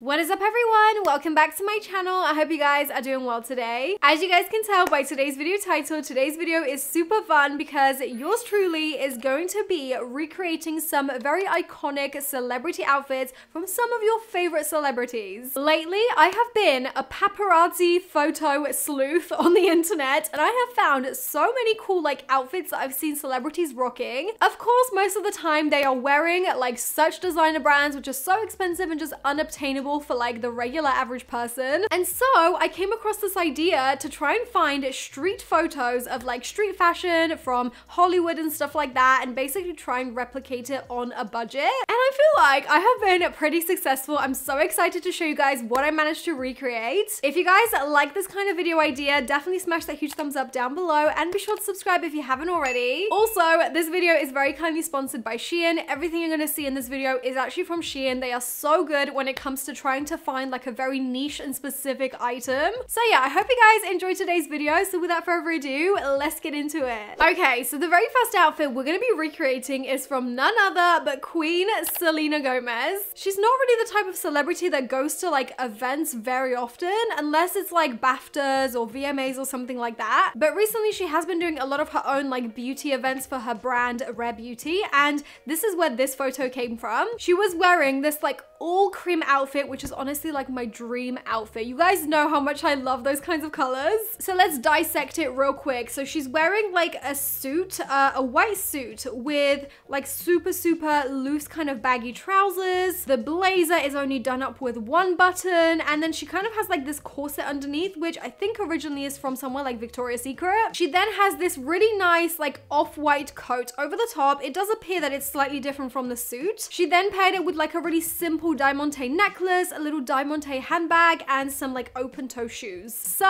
What is up everyone? Welcome back to my channel. I hope you guys are doing well today. As you guys can tell by today's video title, today's video is super fun because yours truly is going to be recreating some very iconic celebrity outfits from some of your favorite celebrities. Lately, I have been a paparazzi photo sleuth on the internet and I have found so many cool like outfits that I've seen celebrities rocking. Of course, most of the time they are wearing like such designer brands which are so expensive and just unobtainable for like the regular average person. And so I came across this idea to try and find street photos of like street fashion from Hollywood and stuff like that and basically try and replicate it on a budget. And I feel like I have been pretty successful. I'm so excited to show you guys what I managed to recreate. If you guys like this kind of video idea, definitely smash that huge thumbs up down below and be sure to subscribe if you haven't already. Also, this video is very kindly sponsored by Shein. Everything you're gonna see in this video is actually from Shein. They are so good when it comes to trying to find like a very niche and specific item. So yeah, I hope you guys enjoyed today's video. So without further ado, let's get into it. Okay, so the very first outfit we're gonna be recreating is from none other but Queen Selena Gomez. She's not really the type of celebrity that goes to like events very often, unless it's like BAFTAs or VMAs or something like that. But recently she has been doing a lot of her own like beauty events for her brand Rare Beauty, and this is where this photo came from. She was wearing this like all cream outfit, which is honestly like my dream outfit. You guys know how much I love those kinds of colors. So let's dissect it real quick. So she's wearing like a suit, uh, a white suit with like super, super loose kind of baggy trousers. The blazer is only done up with one button. And then she kind of has like this corset underneath, which I think originally is from somewhere like Victoria's Secret. She then has this really nice like off-white coat over the top. It does appear that it's slightly different from the suit. She then paired it with like a really simple diamante necklace, a little diamante handbag, and some like open toe shoes. So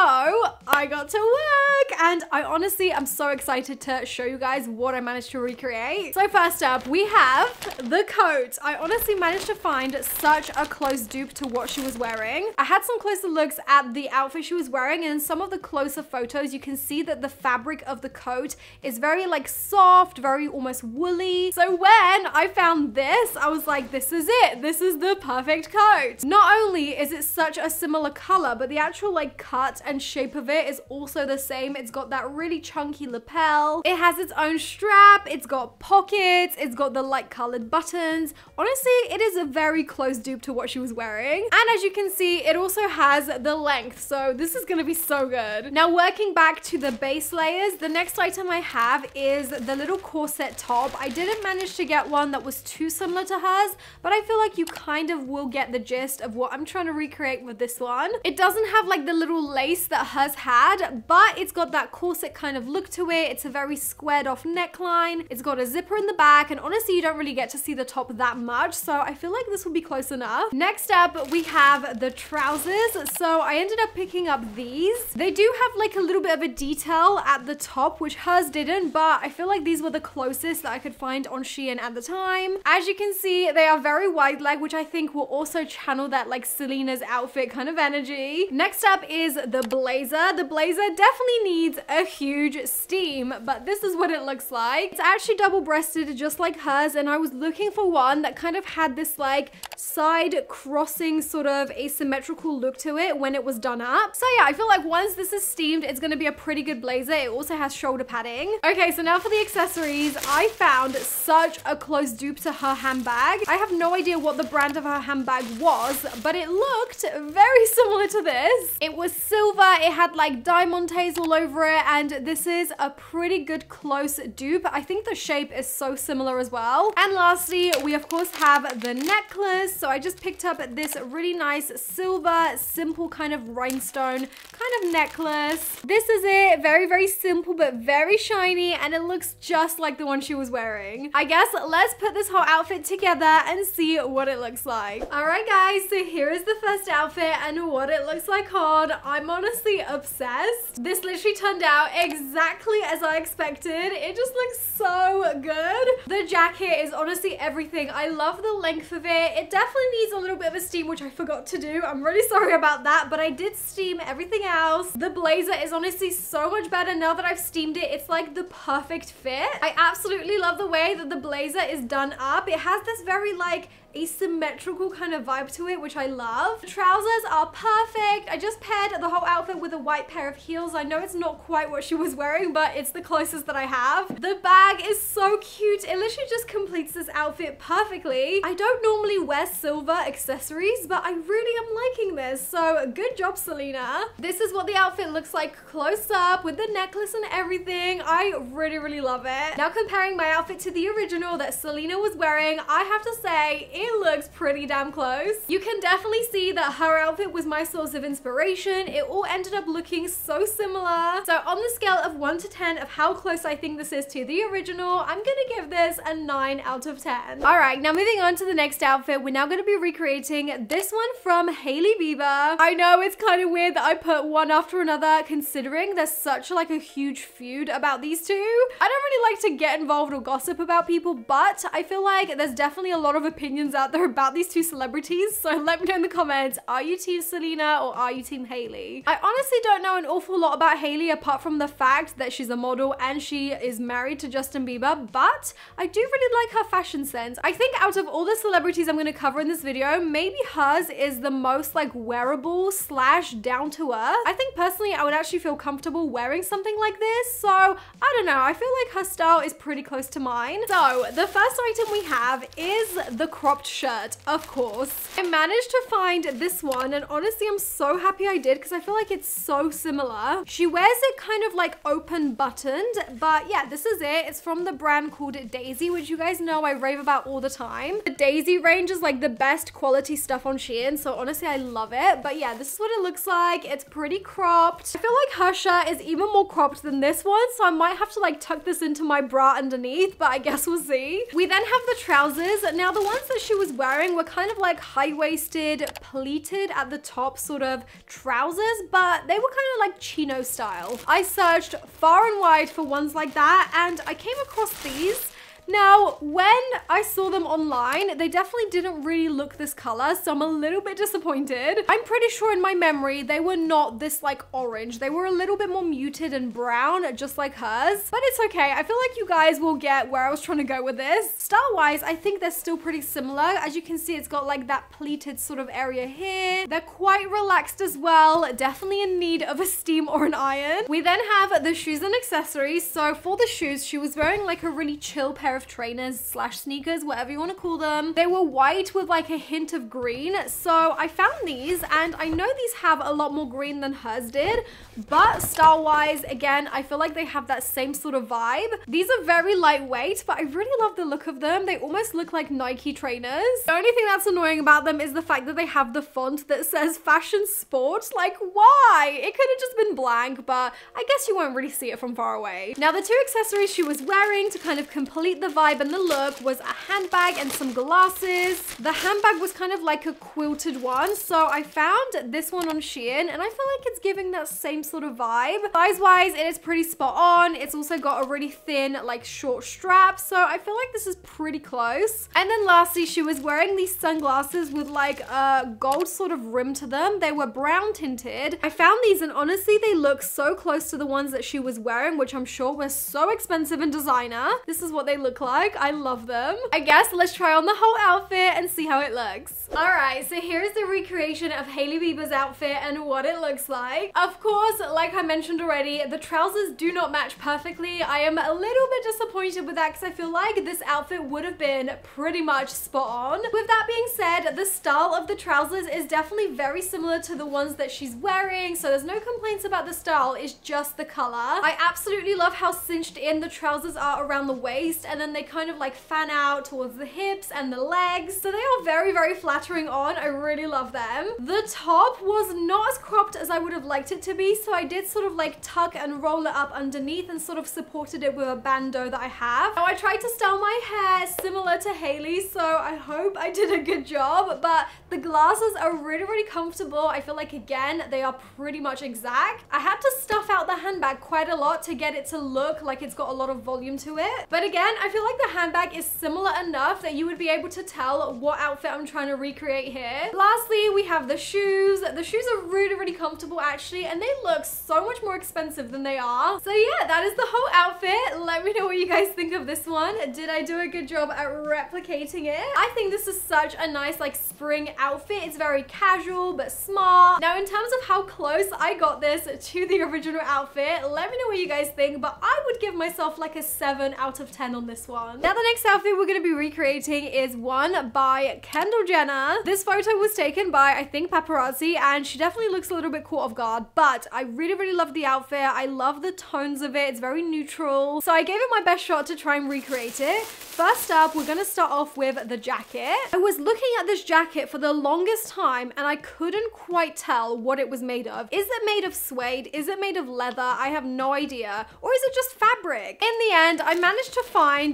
I got to work and I honestly am so excited to show you guys what I managed to recreate. So first up, we have the coat. I honestly managed to find such a close dupe to what she was wearing. I had some closer looks at the outfit she was wearing and in some of the closer photos, you can see that the fabric of the coat is very like soft, very almost woolly. So when I found this, I was like, this is it. This is the perfect coat. Not only is it such a similar color, but the actual like cut and shape of it is also the same. It's got that really chunky lapel. It has its own strap. It's got pockets. It's got the light colored buttons. Honestly, it is a very close dupe to what she was wearing. And as you can see, it also has the length. So this is gonna be so good. Now working back to the base layers, the next item I have is the little corset top. I didn't manage to get one that was too similar to hers, but I feel like you kind of will get the gist of what I'm trying to recreate with this one. It doesn't have like the little lace that hers had, but it's got that corset kind of look to it. It's a very squared off neckline. It's got a zipper in the back and honestly you don't really get to see the top that much so I feel like this will be close enough. Next up we have the trousers. So I ended up picking up these. They do have like a little bit of a detail at the top which hers didn't but I feel like these were the closest that I could find on Shein at the time. As you can see they are very wide leg which I think will also channel that like Selena's outfit kind of energy. Next up is the blazer. The blazer definitely needs a huge steam, but this is what it looks like. It's actually double breasted just like hers and I was looking for one that kind of had this like side crossing sort of asymmetrical look to it when it was done up. So yeah, I feel like once this is steamed, it's gonna be a pretty good blazer. It also has shoulder padding. Okay, so now for the accessories, I found such a close dupe to her handbag. I have no idea what the brand of her handbag was, but it looked very similar to this. It was silver, it had like diamantes all over it, and this is a pretty good close dupe. I think the shape is so similar as well. And lastly, we of course have the necklace. So I just picked up this really nice silver, simple kind of rhinestone kind of necklace. This is it, very, very simple, but very shiny, and it looks just like the one she was wearing. I guess let's put this whole outfit together and see what it looks like. All right, guys, so here is the first outfit and what it looks like on. I'm honestly obsessed. This literally turned out exactly as I expected. It just looks so good. The jacket is honestly everything. I love the length of it. It definitely needs a little bit of a steam, which I forgot to do. I'm really sorry about that, but I did steam everything else. The blazer is honestly so much better now that I've steamed it. It's like the perfect fit. I absolutely love the way that the blazer is done up. It has this very like asymmetrical kind of vibe to it, which I love. The trousers are perfect. I just paired the whole outfit with a white pair of heels. I know it's not quite what she was wearing, but it's the closest that I have. The bag is so cute. It literally just completes this outfit perfectly. I don't normally wear silver accessories, but I really am liking this. So good job, Selena. This is what the outfit looks like close up with the necklace and everything. I really, really love it. Now comparing my outfit to the original that Selena was wearing, I have to say it looks pretty damn close. You can definitely see that her outfit was my source of inspiration. It all ended up looking so similar. So on the scale of 1 to 10 of how close I think this is to the original, I'm gonna give this a 9 out of 10. Alright, now moving on to the next outfit, we're now gonna be recreating this one from Hailey Bieber. I know it's kind of weird that I put one after another considering there's such like a huge feud about these two. I don't really like to get involved or gossip about people, but I feel like there's definitely a lot of opinions out there about these two celebrities. So let me know in the comments, are you team Selena or are you team Hailey? I honestly don't know an awful lot about Hailey apart from the fact that she's a model and she is married to Justin Bieber, but I do really like her fashion sense. I think out of all the celebrities I'm going to cover in this video, maybe hers is the most like wearable slash down to earth. I think personally I would actually feel comfortable wearing something like this. So I don't know. I feel like her style is pretty close to mine. So the first item we have is the cropped shirt, of course. I managed to find this one and honestly I'm so happy I did because I feel like it's so similar. She wears it kind of like open buttoned, but yeah, this is it. It's from the brand called DAZY, which you guys know I rave about all the time. The DAZY range is like the best quality stuff on Shein, so honestly I love it. But yeah, this is what it looks like. It's pretty cropped. I feel like her shirt is even more cropped than this one, so I might have to like tuck this into my bra underneath, but I guess we'll see. We then have the trousers. Now the ones that she was wearing were kind of like high-waisted, pleated at the top sort of trousers, but they were kind of like chino style. I searched far and wide for ones like that, and I came across these now, when I saw them online, they definitely didn't really look this color, so I'm a little bit disappointed. I'm pretty sure in my memory, they were not this like orange. They were a little bit more muted and brown, just like hers. But it's okay. I feel like you guys will get where I was trying to go with this. Style-wise, I think they're still pretty similar. As you can see, it's got like that pleated sort of area here. They're quite relaxed as well. Definitely in need of a steam or an iron. We then have the shoes and accessories. So for the shoes, she was wearing like a really chill pair of trainers slash sneakers, whatever you want to call them. They were white with like a hint of green. So I found these and I know these have a lot more green than hers did, but style wise, again, I feel like they have that same sort of vibe. These are very lightweight, but I really love the look of them. They almost look like Nike trainers. The only thing that's annoying about them is the fact that they have the font that says fashion sport. Like why? It could have just been blank, but I guess you won't really see it from far away. Now the two accessories she was wearing to kind of complete the the vibe and the look was a handbag and some glasses. The handbag was kind of like a quilted one. So I found this one on Shein and I feel like it's giving that same sort of vibe. Size-wise, it is pretty spot on. It's also got a really thin, like short strap. So I feel like this is pretty close. And then lastly, she was wearing these sunglasses with like a gold sort of rim to them. They were brown tinted. I found these and honestly, they look so close to the ones that she was wearing, which I'm sure were so expensive and designer. This is what they look like. I love them. I guess let's try on the whole outfit and see how it looks. All right, so here's the recreation of Hailey Bieber's outfit and what it looks like. Of course, like I mentioned already, the trousers do not match perfectly. I am a little bit disappointed with that because I feel like this outfit would have been pretty much spot on. With that being said, the style of the trousers is definitely very similar to the ones that she's wearing, so there's no complaints about the style, it's just the color. I absolutely love how cinched in the trousers are around the waist and then then they kind of like fan out towards the hips and the legs. So they are very, very flattering on. I really love them. The top was not as cropped as I would have liked it to be. So I did sort of like tuck and roll it up underneath and sort of supported it with a bandeau that I have. Now I tried to style my hair similar to Hailey. So I hope I did a good job. But the glasses are really, really comfortable. I feel like again, they are pretty much exact. I had to stuff out the handbag quite a lot to get it to look like it's got a lot of volume to it. But again, I I feel like the handbag is similar enough that you would be able to tell what outfit I'm trying to recreate here. Lastly, we have the shoes. The shoes are really, really comfortable actually, and they look so much more expensive than they are. So yeah, that is the whole outfit. Let me know what you guys think of this one. Did I do a good job at replicating it? I think this is such a nice like spring outfit. It's very casual, but smart. Now, in terms of how close I got this to the original outfit, let me know what you guys think, but I would give myself like a 7 out of 10 on this one. Now, the next outfit we're going to be recreating is one by Kendall Jenner. This photo was taken by, I think, paparazzi, and she definitely looks a little bit caught off guard, but I really, really love the outfit. I love the tones of it. It's very neutral. So I gave it my best shot to try and recreate it. First up, we're going to start off with the jacket. I was looking at this jacket for the longest time, and I couldn't quite tell what it was made of. Is it made of suede? Is it made of leather? I have no idea. Or is it just fabric? In the end, I managed to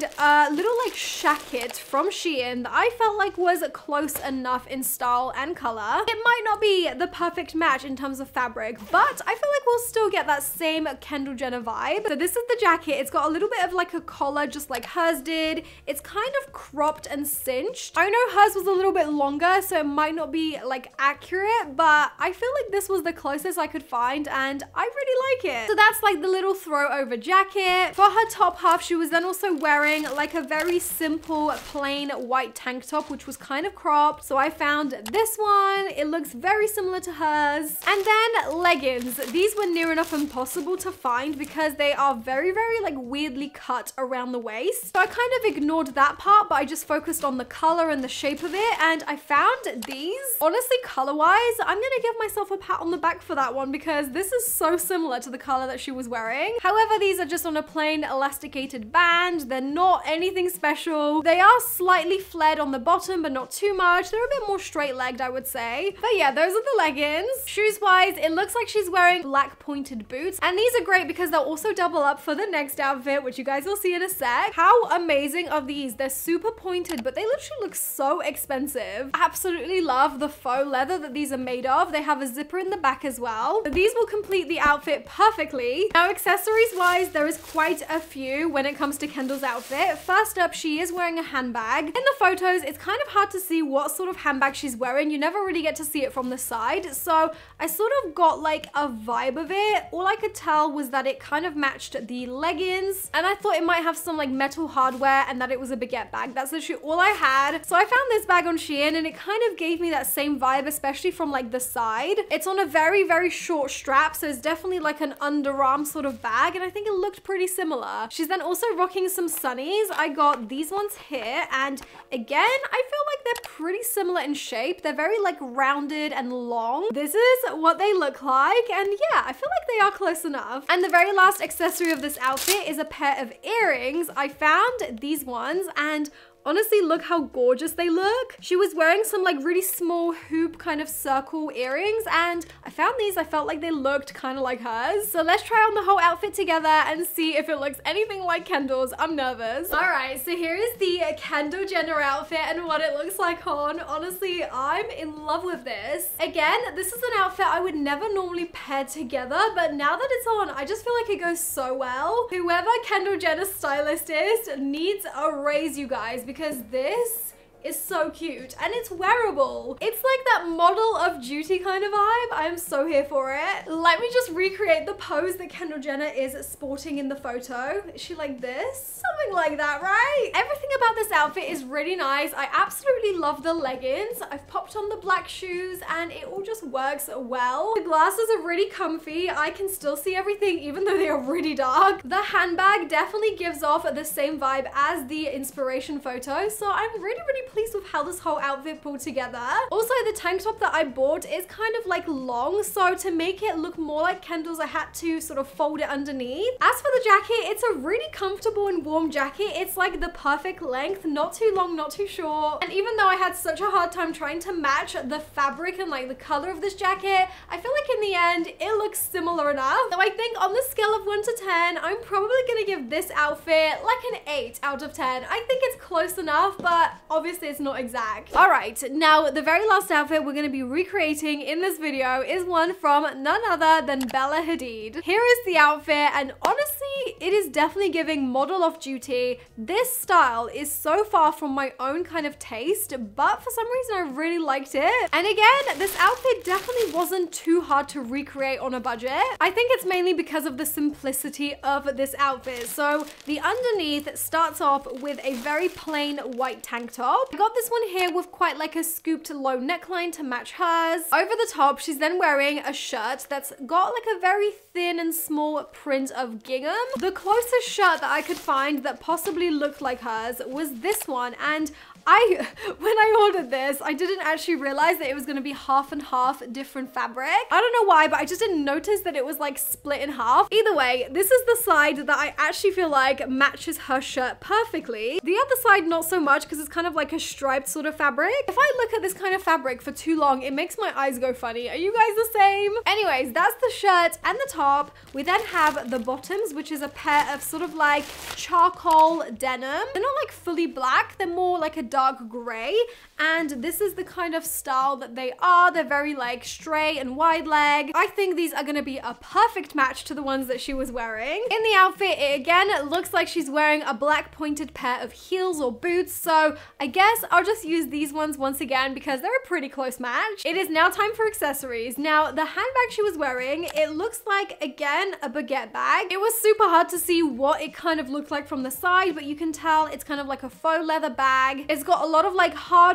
find a little like shacket from Shein that I felt like was close enough in style and color. It might not be the perfect match in terms of fabric, but I feel like we'll still get that same Kendall Jenner vibe. So this is the jacket. It's got a little bit of like a collar just like hers did. It's kind of cropped and cinched. I know hers was a little bit longer, so it might not be like accurate, but I feel like this was the closest I could find and I really like it. So that's like the little throw over jacket. For her top half, she was then also wearing like a very simple plain white tank top, which was kind of cropped. So I found this one. It looks very similar to hers. And then leggings. These were near enough impossible to find because they are very, very like weirdly cut around the waist. So I kind of ignored that part, but I just focused on the color and the shape of it. And I found these. Honestly, color-wise, I'm gonna give myself a pat on the back for that one because this is so similar to the color that she was wearing. However, these are just on a plain elasticated band. They're not anything special. They are slightly flared on the bottom, but not too much. They're a bit more straight-legged, I would say. But yeah, those are the leggings. Shoes-wise, it looks like she's wearing black pointed boots. And these are great because they'll also double up for the next outfit, which you guys will see in a sec. How amazing are these? They're super pointed, but they literally look so expensive. Absolutely love the faux leather that these are made of. They have a zipper in the back as well. These will complete the outfit perfectly. Now, accessories-wise, there is quite a few when it comes to Kendall's outfit. First up, she is wearing a handbag. In the photos, it's kind of hard to see what sort of handbag she's wearing. You never really get to see it from the side. So I sort of got like a vibe of it. All I could tell was that it kind of matched the leggings and I thought it might have some like metal hardware and that it was a baguette bag. That's literally all I had. So I found this bag on Shein and it kind of gave me that same vibe, especially from like the side. It's on a very, very short strap. So it's definitely like an underarm sort of bag. And I think it looked pretty similar. She's then also rocking some sunnies. I got these ones here. And again, I feel like they're pretty similar in shape. They're very like rounded and long. This is what they look like. And yeah, I feel like they are close enough. And the very last accessory of this outfit is a pair of earrings. I found these ones and Honestly, look how gorgeous they look. She was wearing some like really small hoop kind of circle earrings and I found these, I felt like they looked kind of like hers. So let's try on the whole outfit together and see if it looks anything like Kendall's. I'm nervous. All right, so here is the Kendall Jenner outfit and what it looks like on. Honestly, I'm in love with this. Again, this is an outfit I would never normally pair together, but now that it's on, I just feel like it goes so well. Whoever Kendall Jenner's stylist is needs a raise, you guys, because this is so cute and it's wearable. It's like that model of duty kind of vibe. I am so here for it. Let me just recreate the pose that Kendall Jenner is sporting in the photo. Is she like this? Something like that, right? Everything about this outfit is really nice. I absolutely love the leggings. I've popped on the black shoes and it all just works well. The glasses are really comfy. I can still see everything even though they are really dark. The handbag definitely gives off the same vibe as the inspiration photo. So I'm really, really pleased with how this whole outfit pulled together. Also, the tank top that I bought is kind of like long, so to make it look more like Kendall's, I had to sort of fold it underneath. As for the jacket, it's a really comfortable and warm jacket. It's like the perfect length, not too long, not too short. And even though I had such a hard time trying to match the fabric and like the color of this jacket, I feel like in the end, it looks similar enough. So I think on the scale of 1 to 10, I'm probably gonna give this outfit like an 8 out of 10. I think it's close enough, but obviously it's not exact. All right, now the very last outfit we're gonna be recreating in this video is one from none other than Bella Hadid. Here is the outfit, and honestly, it is definitely giving model off duty. This style is so far from my own kind of taste, but for some reason I really liked it. And again, this outfit definitely wasn't too hard to recreate on a budget. I think it's mainly because of the simplicity of this outfit. So the underneath starts off with a very plain white tank top. I got this one here with quite like a scooped low neckline to match hers. Over the top, she's then wearing a shirt that's got like a very thin and small print of gingham. The closest shirt that I could find that possibly looked like hers was this one and I, when I ordered this, I didn't actually realize that it was gonna be half and half different fabric. I don't know why, but I just didn't notice that it was like split in half. Either way, this is the side that I actually feel like matches her shirt perfectly. The other side, not so much, because it's kind of like a striped sort of fabric. If I look at this kind of fabric for too long, it makes my eyes go funny. Are you guys the same? Anyways, that's the shirt and the top. We then have the bottoms, which is a pair of sort of like charcoal denim. They're not like fully black, they're more like a dark gray. And this is the kind of style that they are. They're very like straight and wide leg. I think these are gonna be a perfect match to the ones that she was wearing. In the outfit, it again looks like she's wearing a black pointed pair of heels or boots. So I guess I'll just use these ones once again because they're a pretty close match. It is now time for accessories. Now the handbag she was wearing, it looks like again a baguette bag. It was super hard to see what it kind of looked like from the side, but you can tell it's kind of like a faux leather bag. It's got a lot of like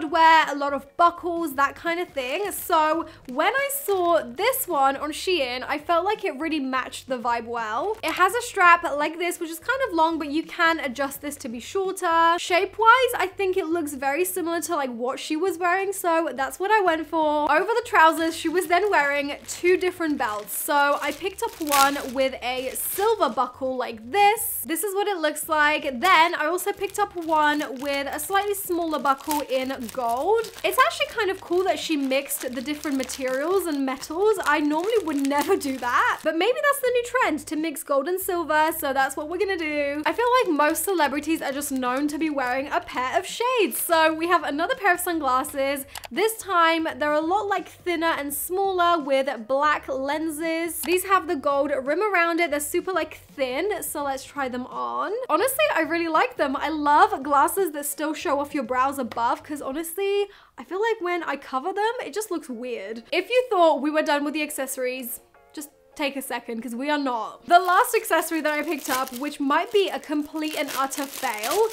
hardware, a lot of buckles, that kind of thing. So when I saw this one on Shein, I felt like it really matched the vibe well. It has a strap like this, which is kind of long, but you can adjust this to be shorter. Shape-wise, I think it looks very similar to like what she was wearing, so that's what I went for. Over the trousers, she was then wearing two different belts. So I picked up one with a silver buckle like this. This is what it looks like. Then I also picked up one with a slightly smaller buckle in gold. It's actually kind of cool that she mixed the different materials and metals. I normally would never do that, but maybe that's the new trend to mix gold and silver, so that's what we're gonna do. I feel like most celebrities are just known to be wearing a pair of shades. So we have another pair of sunglasses. This time, they're a lot like thinner and smaller with black lenses. These have the gold rim around it. They're super like thin, so let's try them on. Honestly, I really like them. I love glasses that still show off your brows above because honestly, I feel like when I cover them, it just looks weird. If you thought we were done with the accessories, just take a second because we are not. The last accessory that I picked up, which might be a complete and utter fail,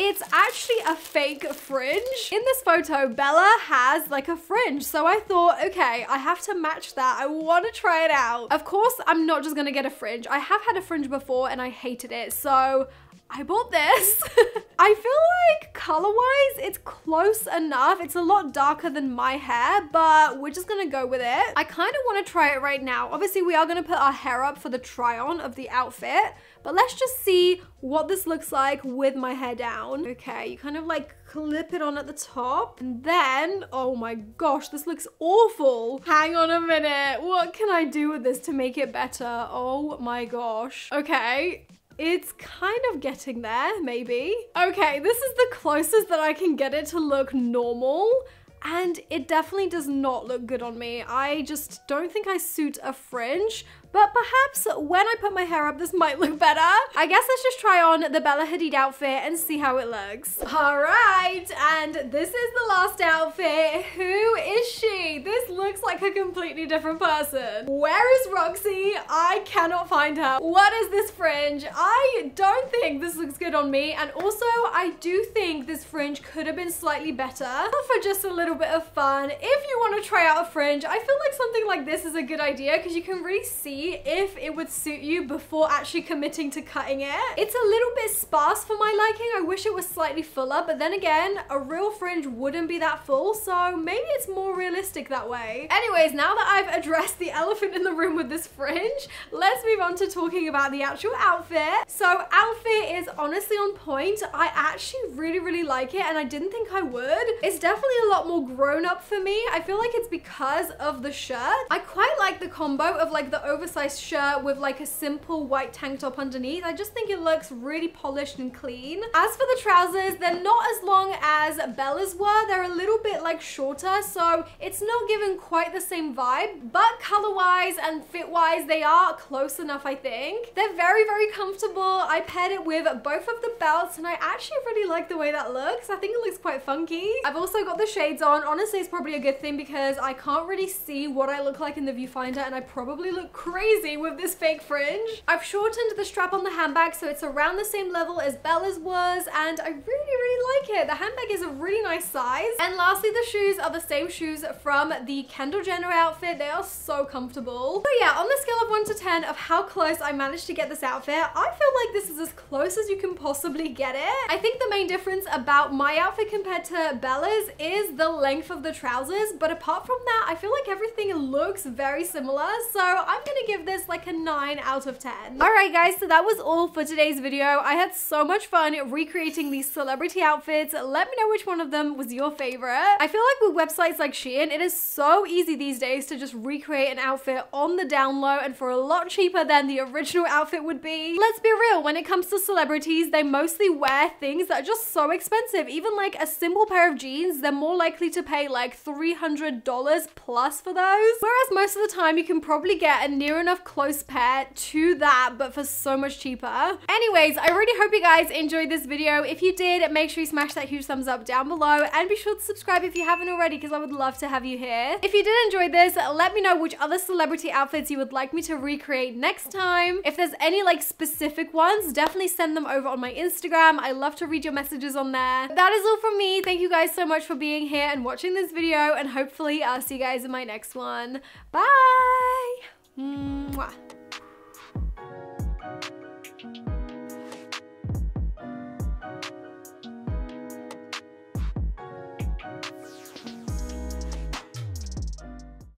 it's actually a fake fringe. In this photo, Bella has like a fringe. So I thought, okay, I have to match that. I want to try it out. Of course, I'm not just to get a fringe. I have had a fringe before and I hated it. So I bought this. I feel like color-wise, it's close enough. It's a lot darker than my hair, but we're just gonna go with it. I kind of want to try it right now. Obviously, we are gonna put our hair up for the try-on of the outfit, but let's just see what this looks like with my hair down. Okay, you kind of like clip it on at the top, and then, oh my gosh, this looks awful. Hang on a minute. What can I do with this to make it better? Oh my gosh. Okay, it's kind of getting there, maybe. Okay, this is the closest that I can get it to look normal and it definitely does not look good on me. I just don't think I suit a fringe, but perhaps when I put my hair up, this might look better. I guess let's just try on the Bella Hadid outfit and see how it looks. All right, and this is the last outfit. Who is she? This looks like a completely different person. Where is Roxy? I cannot find her. What is this fringe? I don't think this looks good on me. And also, I do think this fringe could have been slightly better for just a little bit of fun. If you want to try out a fringe, I feel like something like this is a good idea because you can really see if it would suit you before actually committing to cutting it. It's a little bit sparse for my liking. I wish it was slightly fuller, but then again, a real fringe wouldn't be that full, so maybe it's more realistic that way. Anyways, now that I've addressed the elephant in the room with this fringe, let's move on to talking about the actual outfit. So outfit is honestly on point. I actually really, really like it, and I didn't think I would. It's definitely a lot more grown up for me. I feel like it's because of the shirt. I quite like the combo of like the over oversized shirt with like a simple white tank top underneath. I just think it looks really polished and clean. As for the trousers, they're not as long as Bella's were. They're a little bit like shorter, so it's not giving quite the same vibe, but color-wise and fit-wise, they are close enough, I think. They're very, very comfortable. I paired it with both of the belts, and I actually really like the way that looks. I think it looks quite funky. I've also got the shades on. Honestly, it's probably a good thing because I can't really see what I look like in the viewfinder, and I probably look crazy with this fake fringe. I've shortened the strap on the handbag, so it's around the same level as Bella's was, and I really, really like it. The handbag is a really nice size. And lastly, the shoes are the same shoes from the Kendall Jenner outfit. They are so comfortable. So yeah, on the scale of 1 to 10 of how close I managed to get this outfit, I feel like this is as close as you can possibly get it. I think the main difference about my outfit compared to Bella's is the length of the trousers, but apart from that, I feel like everything looks very similar, so I'm gonna give this like a 9 out of 10. Alright guys, so that was all for today's video. I had so much fun recreating these celebrity outfits. Let me know which one of them was your favorite. I feel like with websites like Shein, it is so easy these days to just recreate an outfit on the down low and for a lot cheaper than the original outfit would be. Let's be real, when it comes to celebrities, they mostly wear things that are just so expensive. Even like a simple pair of jeans, they're more likely to pay like $300 plus for those. Whereas most of the time you can probably get a near enough close pair to that, but for so much cheaper. Anyways, I really hope you guys enjoyed this video. If you did, make sure you smash that huge thumbs up down below and be sure to subscribe if you haven't already because I would love to have you here. If you did enjoy this, let me know which other celebrity outfits you would like me to recreate next time. If there's any like specific ones, definitely send them over on my Instagram. I love to read your messages on there. That is all from me. Thank you guys so much for being here and watching this video and hopefully I'll see you guys in my next one. Bye! 嗯哇。